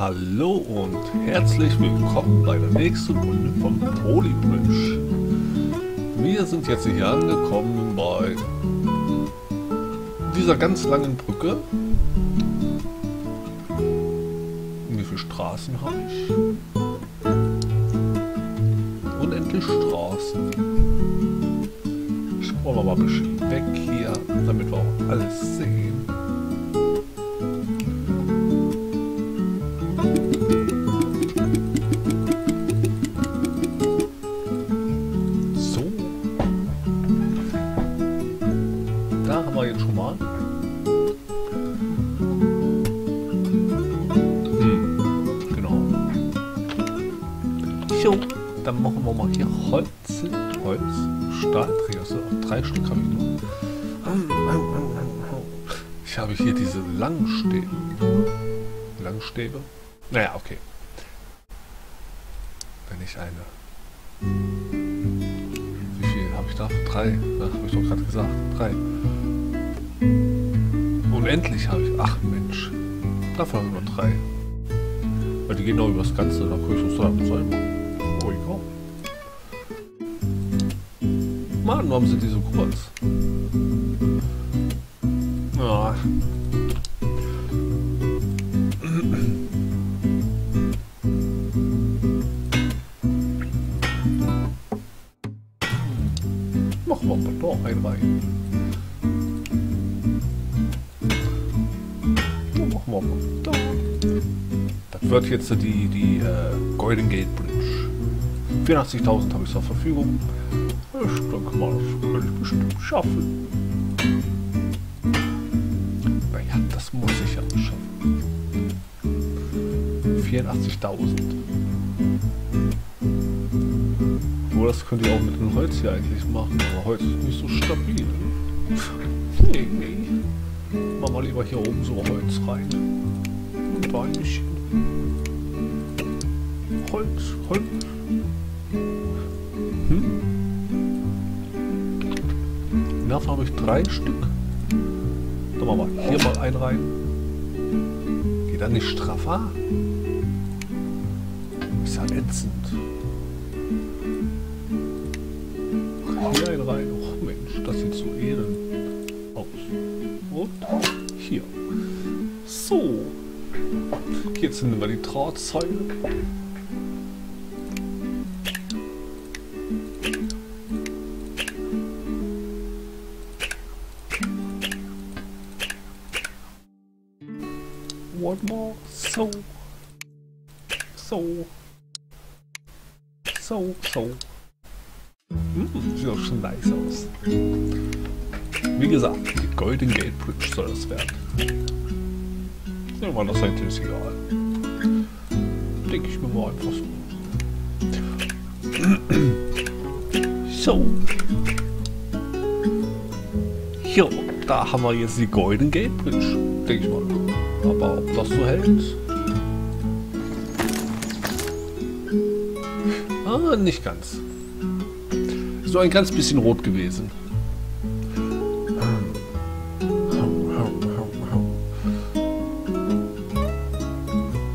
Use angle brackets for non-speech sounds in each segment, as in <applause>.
Hallo und herzlich willkommen bei der nächsten Runde vom Holy Bridge. Wir sind jetzt hier angekommen bei dieser ganz langen Brücke. Wie viele Straßen habe ich? Unendlich Straßen. Schauen wir mal ein bisschen weg hier, damit wir auch alles sehen. Ich habe hier diese Langstäbe. Langstäbe? Naja, okay. Wenn ich eine wie viel habe ich da? Drei. Ja, habe ich doch gerade gesagt. Drei. Unendlich habe ich. Ach Mensch. Davon habe ich nur drei. Weil die gehen noch über das Ganze. Da kann ich so sagen. Oh, ja. Mann, warum sind die so kurz? Jetzt die, die äh, Golden Gate Bridge. 84.000 habe ich zur Verfügung. Ich denke mal, das kann ich bestimmt schaffen. Naja, das muss ich ja schaffen. 84.000. Obwohl, das könnte ich auch mit dem Holz hier eigentlich machen, aber Holz ist nicht so stabil. Nee, nee. Machen wir lieber hier oben so Holz rein. Und Holz. Hm? Davon habe ich drei Stück. Dann machen wir hier mal einen rein. Geht dann nicht straffer? Ist ja ätzend. Hier einen rein. Oh Mensch, das sieht so edel aus. Und hier. So. Jetzt nehmen wir die Drahtseile. One more. So. So. So, so. Hm, sieht auch schon nice aus. Wie gesagt, die Golden Gate Bridge soll das werden. Ja, mal, das eigentlich ist egal. Denke ich mir mal einfach so. So. Jo, da haben wir jetzt die Golden Gate Bridge, denke ich mal. Aber ob das so hält? Ah, nicht ganz. So ein ganz bisschen rot gewesen.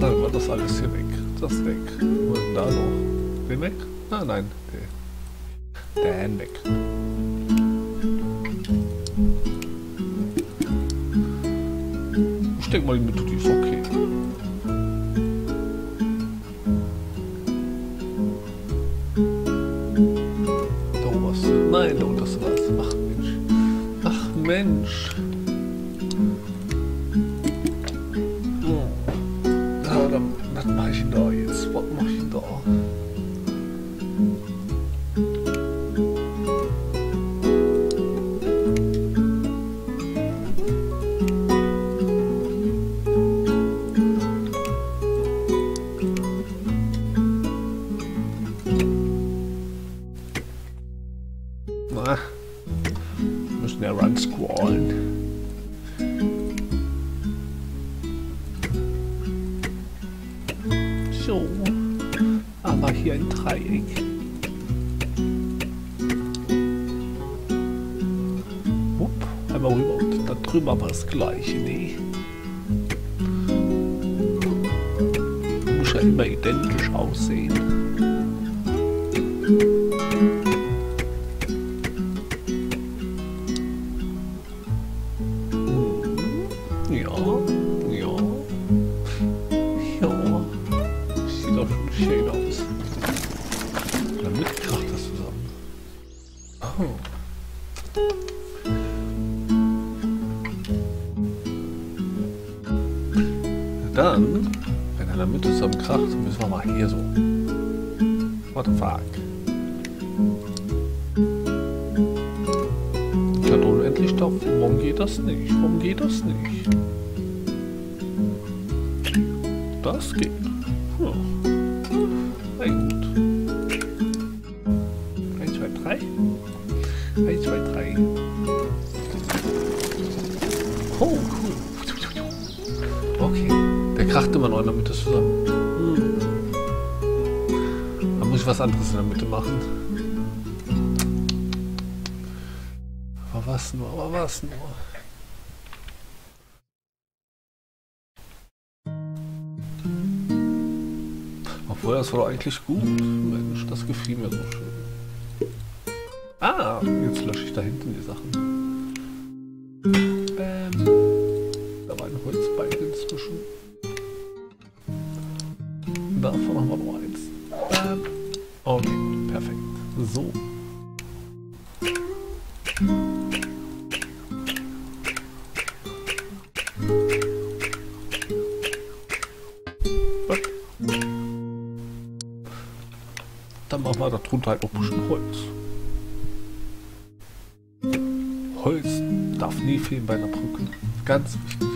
Dann war das alles hier weg. Das weg. Und da noch. Den weg? Ah, nein. Den, weg. Ich denke mal, die Methode ist okay. Da was? Nein, da unten ist was. Ach Mensch. Ach Mensch. Ja, dann, was mache ich denn da jetzt? Was mache ich denn da? So, aber hier ein Dreieck. Upp, einmal rüber und da drüben aber das gleiche, nee. ja immer identisch aussehen. Schön aus. Damit kracht das zusammen. Oh. Dann, wenn er Mitte zusammen kracht, müssen wir mal hier so. What the fuck? Ich hatte unendlich Stoff. Warum geht das nicht? Warum geht das nicht? Das geht. Immer noch in der Mitte zusammen. Hm. Da muss ich was anderes in der Mitte machen. Aber was nur, aber was nur. Obwohl, das war doch eigentlich gut. Mensch, das gefiel mir so schön. Ah, jetzt lösche ich da hinten die Sachen. So. Dann machen wir darunter halt noch ein bisschen Holz. Holz darf nie fehlen bei einer Brücke. Ganz wichtig.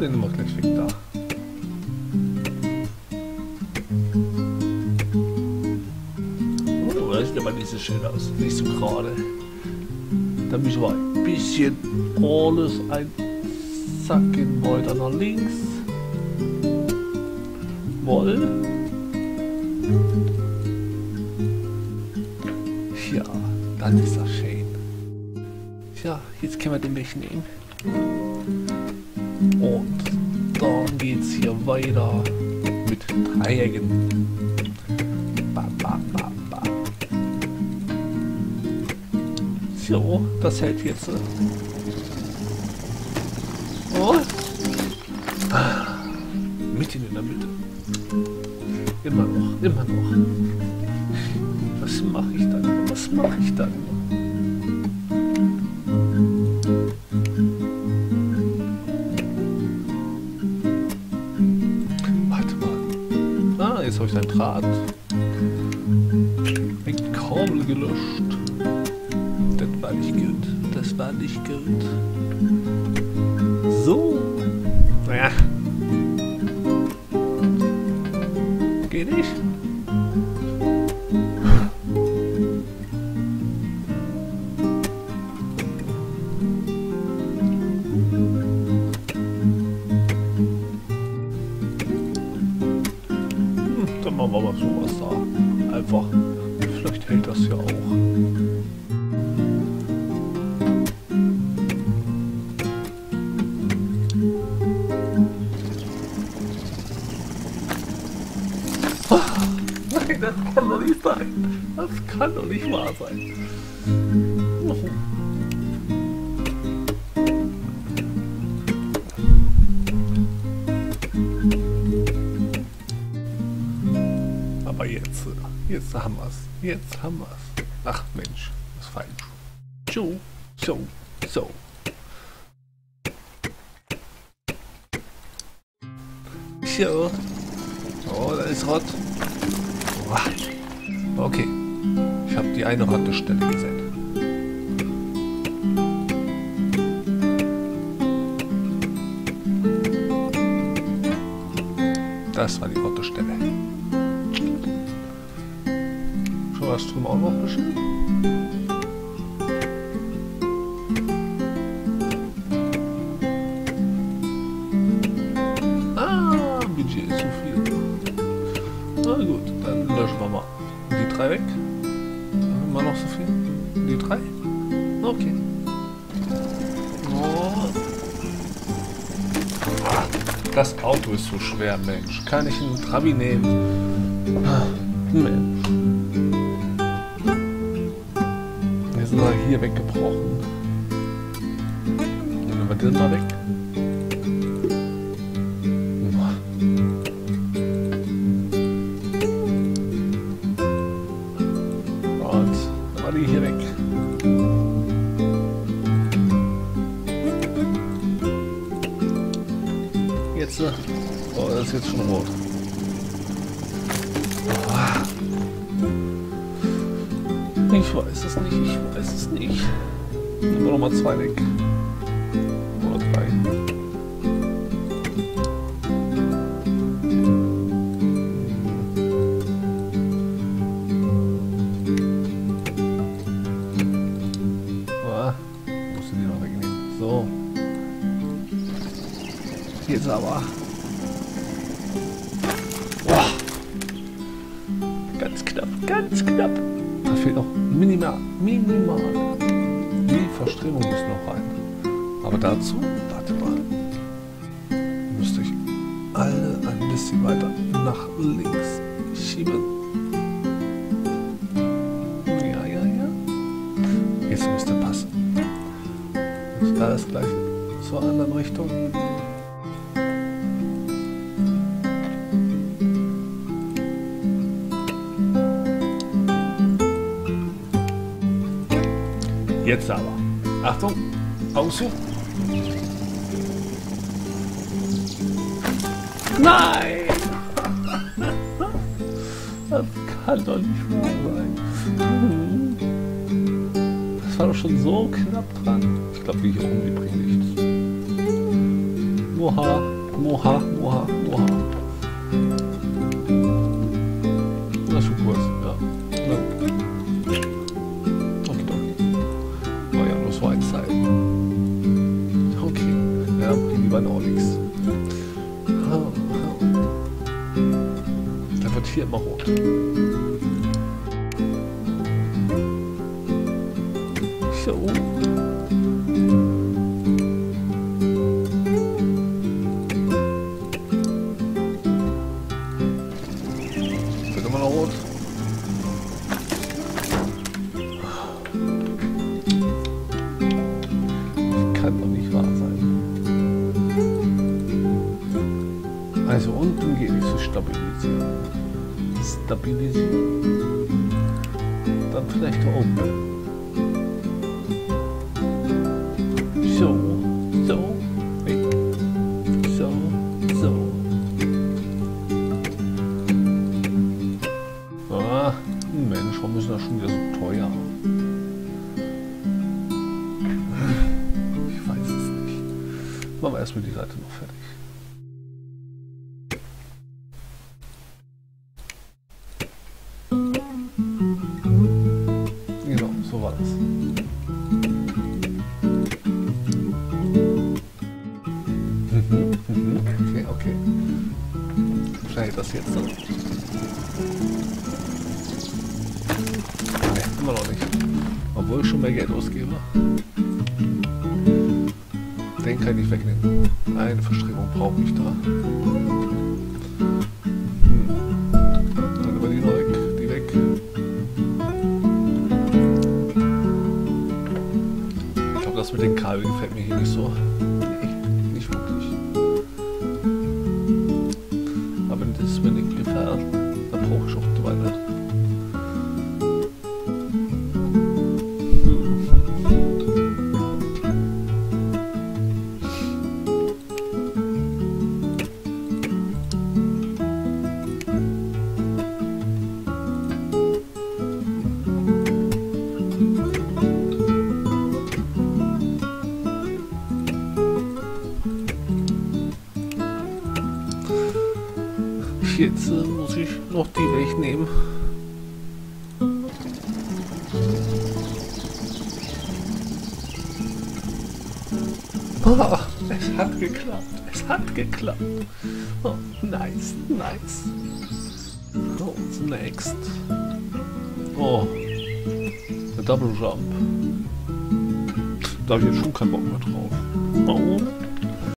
Den wir gleich weg da. Aber nicht so schön aus. Nicht so gerade. Da müssen wir ein bisschen alles einsacken. Weiter nach links. Woll. Ja, dann ist das schön. Ja, jetzt können wir den wegnehmen. Und dann geht's hier weiter mit Dreiecken. So, das hält jetzt. Oh. Mitten in der Mitte. Immer noch, immer noch. Was mache ich dann? Was mache ich dann? Warte mal. Ah, jetzt habe ich einen Draht. Ein Kabel gelöscht. War nicht gut. Sein. Das kann doch nicht wahr sein. Aber jetzt, jetzt haben wir's. Jetzt haben wir's. Ach Mensch, das ist falsch. So, so, so. So. Oh, da ist Rott. Wow. Okay. Ich habe die eine Rottestelle gesehen. Das war die Rottestelle. Schon was drüben auch noch bisschen? Ah, Budget ist zu viel. Na gut, dann löschen wir mal die drei weg. Immer noch so viel? Die drei? Okay. Oh. Das Auto ist so schwer, Mensch. Kann ich einen Trabi nehmen? Ah, Mensch. Jetzt ist er hier weggebrochen. Dann nehmen wir den mal weg. Ich weiß es nicht, ich weiß es nicht. Nehmen wir nochmal zwei weg. Oder drei. Ah, musste die noch wegnehmen. So. Jetzt aber. Minimal. Die Verströmung muss noch rein. Aber dazu, warte mal, müsste ich alle ein bisschen weiter nach links schieben. Ja, ja, ja. Jetzt müsste passen. Ist da das gleiche zur anderen Richtung? Jetzt aber. Achtung, zu. Nein! <laughs> Das kann doch nicht wahr sein. Das war doch schon so knapp dran. Ich glaube, die hier oben, die bringen nichts. Moha, Moha, Moha, Moha. Noch nichts. Da wird hier immer rot. Es zu stabilisieren. Stabilisieren. Dann vielleicht oben. So, so, hey. so, so. Ah, Mensch, warum ist das schon wieder so teuer? Ich weiß es nicht. Machen wir erstmal die Seite noch fertig. Obwohl ich schon mehr Geld ausgebe. Den kann ich wegnehmen. Eine Verstrebung brauche ich da. Hm. Ich glaube, das mit den Kabel gefällt mir hier nicht so. Nee, nicht wirklich. Aber das mir nicht gefällt, dann brauche ich auch die weiter. Jetzt äh, muss ich noch die wegnehmen. Oh, es hat geklappt. Es hat geklappt. Oh, nice, nice. What's next? Oh, a Double Jump. Da habe ich jetzt schon keinen Bock mehr drauf. Oh.